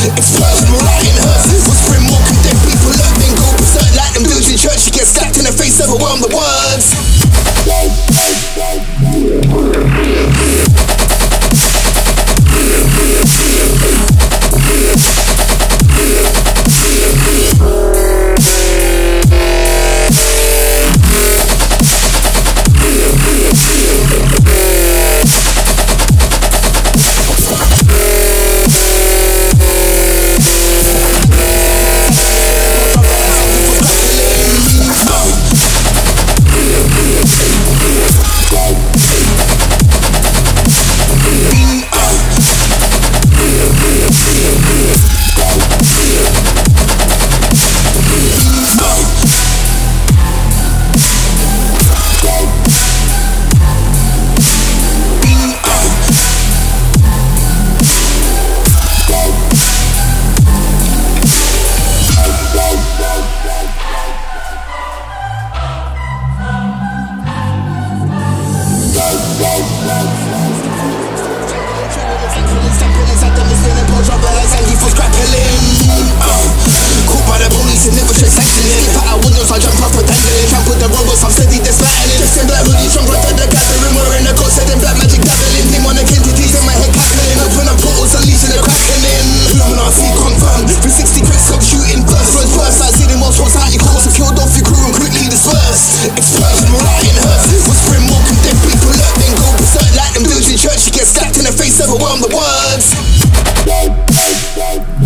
It's for grappling. Uh, caught by the police and never chase sanctioning. Keep out windows, I jump off a dangling. Can't put the robots, I'm steady, they're smiling. Dressed in black, really strong, right the gathering. in a coat, setting black magic, dabbling. Demonic entities in my head, cackling. Open up portals, unleashing the cracking in. Illuminati confirmed. 360 quick stop shooting first. First, first, I see them all sorts out your course. I killed off your crew and quickly dispersed. Explosion right in her. Whispering more can dead people alert, then go berserk like them dudes in church. You get stacked in the face, overwhelmed the words. Yeah.